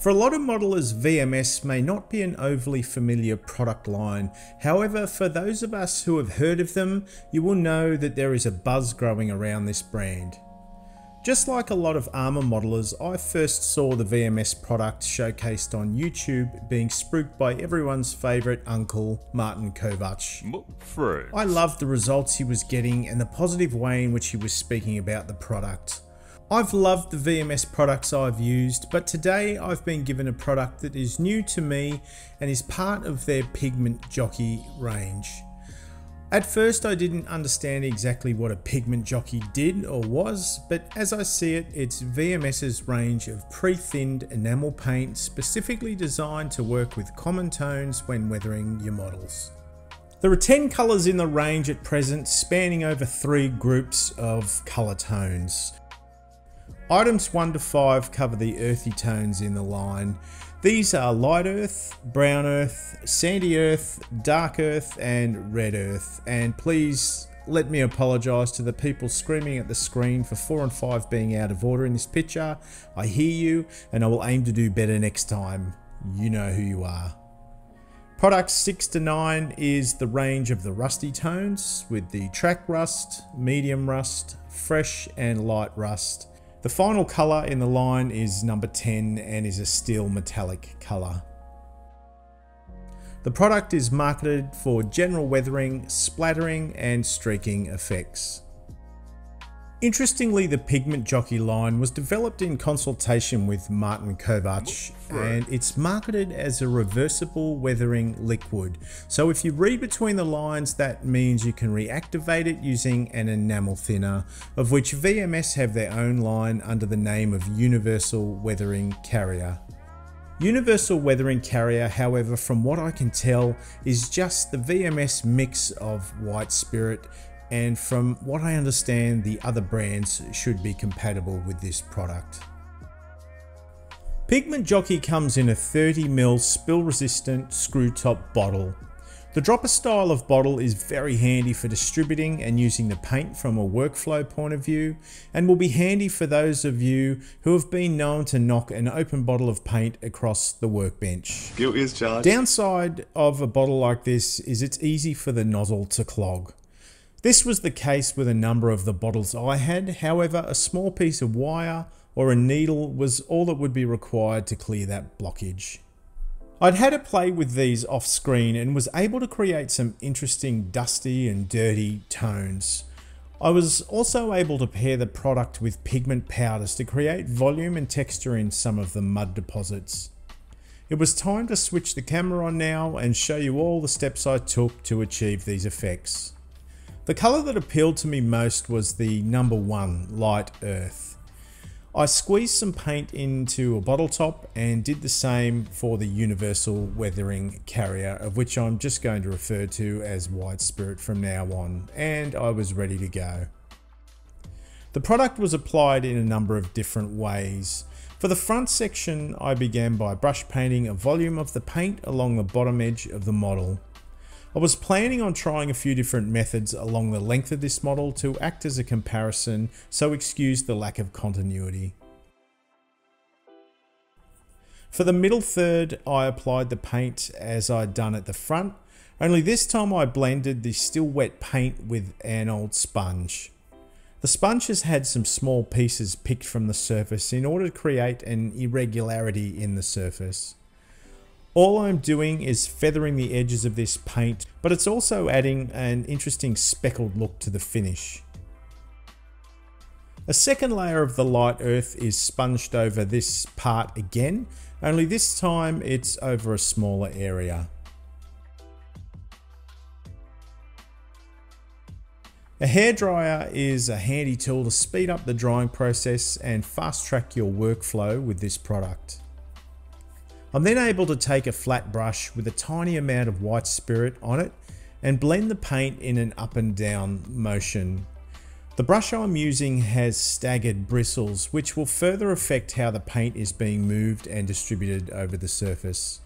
For a lot of modelers, VMS may not be an overly familiar product line. However, for those of us who have heard of them, you will know that there is a buzz growing around this brand. Just like a lot of armour modelers, I first saw the VMS product showcased on YouTube being spruiked by everyone's favourite uncle, Martin Kovac. I loved the results he was getting and the positive way in which he was speaking about the product. I've loved the VMS products I've used, but today I've been given a product that is new to me and is part of their Pigment Jockey range. At first I didn't understand exactly what a pigment jockey did or was, but as I see it, it's VMS's range of pre-thinned enamel paint specifically designed to work with common tones when weathering your models. There are 10 colours in the range at present, spanning over three groups of colour tones. Items 1 to 5 cover the earthy tones in the line, these are light earth, brown earth, sandy earth, dark earth and red earth and please let me apologise to the people screaming at the screen for 4 and 5 being out of order in this picture. I hear you and I will aim to do better next time. You know who you are. Products 6 to 9 is the range of the rusty tones with the track rust, medium rust, fresh and light rust the final colour in the line is number 10 and is a steel metallic colour. The product is marketed for general weathering, splattering and streaking effects. Interestingly, the Pigment Jockey line was developed in consultation with Martin Kovac oh, and it's marketed as a reversible weathering liquid. So if you read between the lines, that means you can reactivate it using an enamel thinner, of which VMS have their own line under the name of Universal Weathering Carrier. Universal Weathering Carrier, however, from what I can tell, is just the VMS mix of White Spirit and from what I understand the other brands should be compatible with this product. Pigment Jockey comes in a 30ml spill resistant screw top bottle. The dropper style of bottle is very handy for distributing and using the paint from a workflow point of view and will be handy for those of you who have been known to knock an open bottle of paint across the workbench. Guilty as charged. Downside of a bottle like this is it's easy for the nozzle to clog. This was the case with a number of the bottles I had, however a small piece of wire or a needle was all that would be required to clear that blockage. I'd had a play with these off screen and was able to create some interesting dusty and dirty tones. I was also able to pair the product with pigment powders to create volume and texture in some of the mud deposits. It was time to switch the camera on now and show you all the steps I took to achieve these effects. The colour that appealed to me most was the number one, light earth. I squeezed some paint into a bottle top and did the same for the universal weathering carrier of which I'm just going to refer to as White Spirit from now on and I was ready to go. The product was applied in a number of different ways. For the front section I began by brush painting a volume of the paint along the bottom edge of the model. I was planning on trying a few different methods along the length of this model to act as a comparison, so excuse the lack of continuity. For the middle third, I applied the paint as I'd done at the front, only this time I blended the still wet paint with an old sponge. The sponge has had some small pieces picked from the surface in order to create an irregularity in the surface. All I'm doing is feathering the edges of this paint, but it's also adding an interesting speckled look to the finish. A second layer of the light earth is sponged over this part again, only this time it's over a smaller area. A hairdryer is a handy tool to speed up the drying process and fast track your workflow with this product. I'm then able to take a flat brush with a tiny amount of white spirit on it and blend the paint in an up and down motion. The brush I'm using has staggered bristles which will further affect how the paint is being moved and distributed over the surface.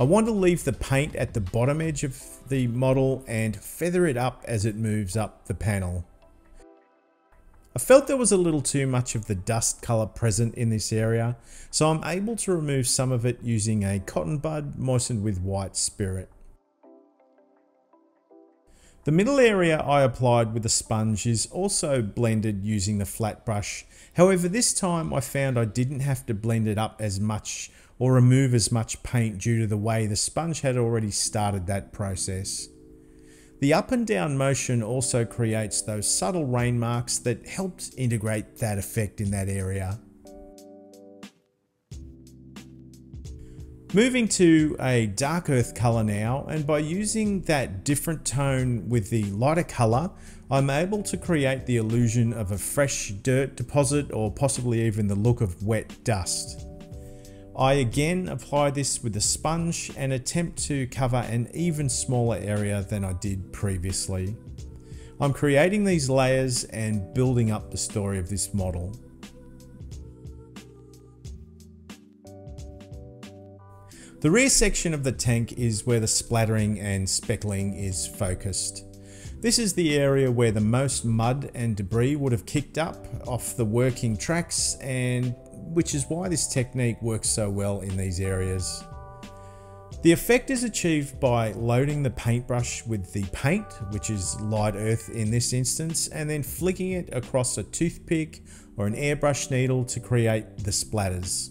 I want to leave the paint at the bottom edge of the model and feather it up as it moves up the panel. I felt there was a little too much of the dust colour present in this area, so I'm able to remove some of it using a cotton bud moistened with white spirit. The middle area I applied with a sponge is also blended using the flat brush. However, this time I found I didn't have to blend it up as much or remove as much paint due to the way the sponge had already started that process. The up and down motion also creates those subtle rain marks that helps integrate that effect in that area. Moving to a dark earth color now, and by using that different tone with the lighter color, I'm able to create the illusion of a fresh dirt deposit or possibly even the look of wet dust. I again apply this with a sponge and attempt to cover an even smaller area than I did previously. I'm creating these layers and building up the story of this model. The rear section of the tank is where the splattering and speckling is focused. This is the area where the most mud and debris would have kicked up off the working tracks and which is why this technique works so well in these areas. The effect is achieved by loading the paintbrush with the paint, which is light earth in this instance, and then flicking it across a toothpick or an airbrush needle to create the splatters.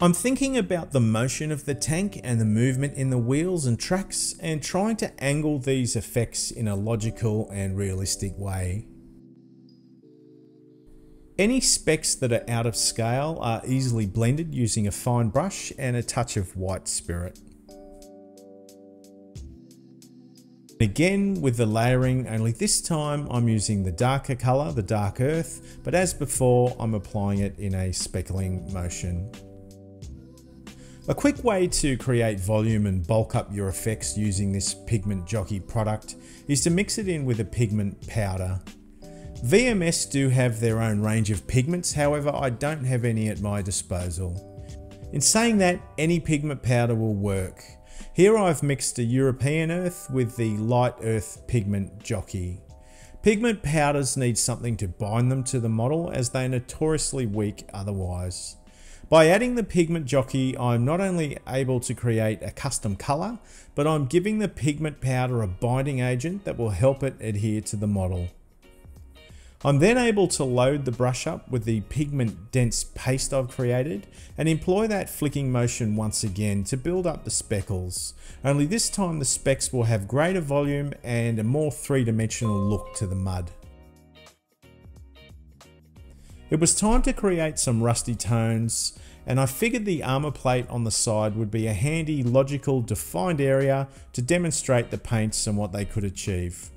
I'm thinking about the motion of the tank and the movement in the wheels and tracks and trying to angle these effects in a logical and realistic way. Any specks that are out of scale are easily blended using a fine brush and a touch of white spirit. Again with the layering, only this time I'm using the darker colour, the dark earth, but as before I'm applying it in a speckling motion. A quick way to create volume and bulk up your effects using this Pigment Jockey product is to mix it in with a pigment powder. VMS do have their own range of pigments, however I don't have any at my disposal. In saying that, any pigment powder will work. Here I've mixed a European earth with the light earth pigment jockey. Pigment powders need something to bind them to the model as they are notoriously weak otherwise. By adding the pigment jockey, I'm not only able to create a custom color, but I'm giving the pigment powder a binding agent that will help it adhere to the model. I'm then able to load the brush up with the pigment dense paste I've created and employ that flicking motion once again to build up the speckles. Only this time the specks will have greater volume and a more three-dimensional look to the mud. It was time to create some rusty tones and I figured the armor plate on the side would be a handy, logical, defined area to demonstrate the paints and what they could achieve.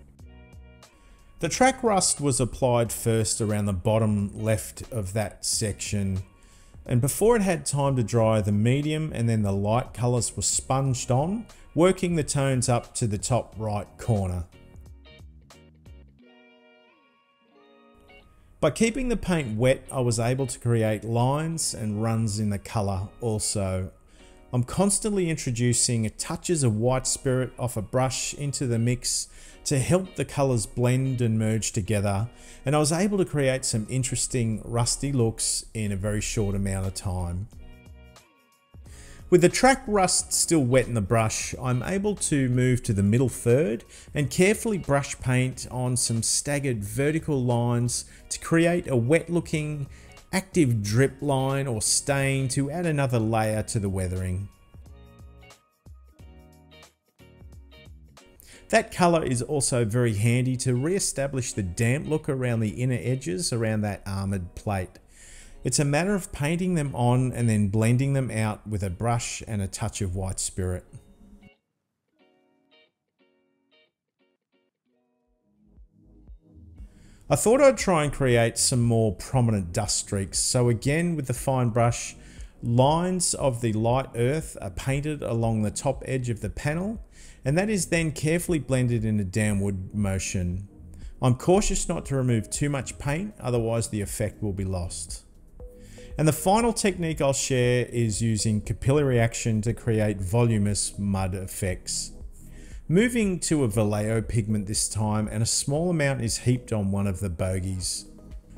The track rust was applied first around the bottom left of that section and before it had time to dry the medium and then the light colours were sponged on, working the tones up to the top right corner. By keeping the paint wet, I was able to create lines and runs in the colour also. I'm constantly introducing touches of white spirit off a brush into the mix to help the colours blend and merge together and I was able to create some interesting rusty looks in a very short amount of time. With the track rust still wet in the brush, I'm able to move to the middle third and carefully brush paint on some staggered vertical lines to create a wet looking active drip line or stain to add another layer to the weathering. That colour is also very handy to re-establish the damp look around the inner edges around that armoured plate. It's a matter of painting them on and then blending them out with a brush and a touch of white spirit. I thought I'd try and create some more prominent dust streaks. So again, with the fine brush, lines of the light earth are painted along the top edge of the panel, and that is then carefully blended in a downward motion. I'm cautious not to remove too much paint, otherwise the effect will be lost. And the final technique I'll share is using capillary action to create voluminous mud effects. Moving to a Vallejo pigment this time and a small amount is heaped on one of the bogies.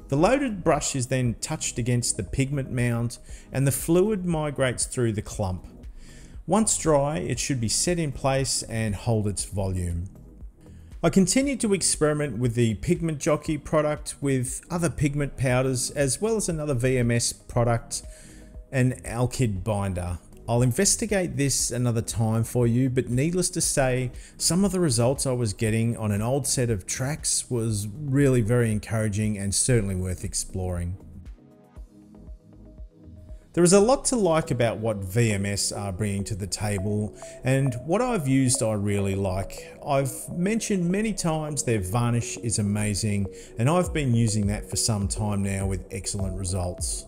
The loaded brush is then touched against the pigment mound and the fluid migrates through the clump. Once dry, it should be set in place and hold its volume. I continued to experiment with the Pigment Jockey product with other pigment powders as well as another VMS product, an Alkyd binder. I'll investigate this another time for you, but needless to say, some of the results I was getting on an old set of tracks was really very encouraging and certainly worth exploring. There is a lot to like about what VMS are bringing to the table and what I've used I really like. I've mentioned many times their varnish is amazing and I've been using that for some time now with excellent results.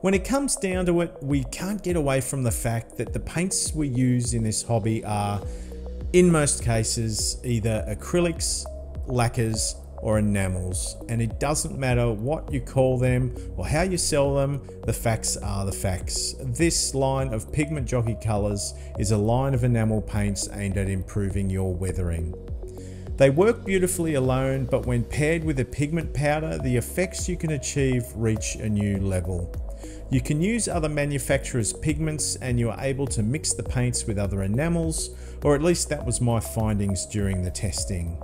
When it comes down to it, we can't get away from the fact that the paints we use in this hobby are, in most cases, either acrylics, lacquers, or enamels, and it doesn't matter what you call them or how you sell them, the facts are the facts. This line of Pigment Jockey Colours is a line of enamel paints aimed at improving your weathering. They work beautifully alone, but when paired with a pigment powder, the effects you can achieve reach a new level. You can use other manufacturers' pigments and you are able to mix the paints with other enamels, or at least that was my findings during the testing.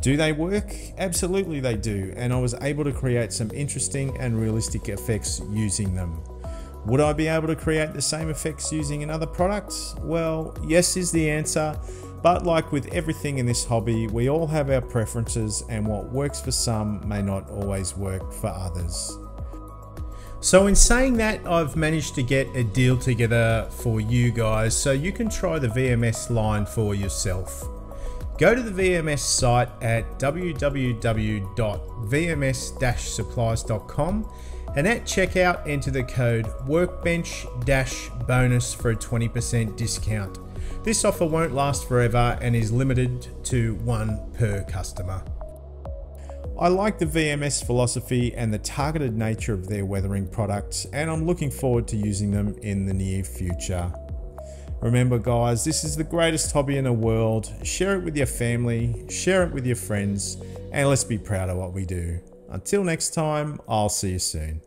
Do they work? Absolutely they do, and I was able to create some interesting and realistic effects using them. Would I be able to create the same effects using another product? Well, yes is the answer, but like with everything in this hobby, we all have our preferences and what works for some may not always work for others. So in saying that, I've managed to get a deal together for you guys so you can try the VMS line for yourself. Go to the VMS site at www.vms-supplies.com and at checkout enter the code workbench-bonus for a 20% discount. This offer won't last forever and is limited to one per customer. I like the VMS philosophy and the targeted nature of their weathering products and I'm looking forward to using them in the near future. Remember, guys, this is the greatest hobby in the world. Share it with your family, share it with your friends, and let's be proud of what we do. Until next time, I'll see you soon.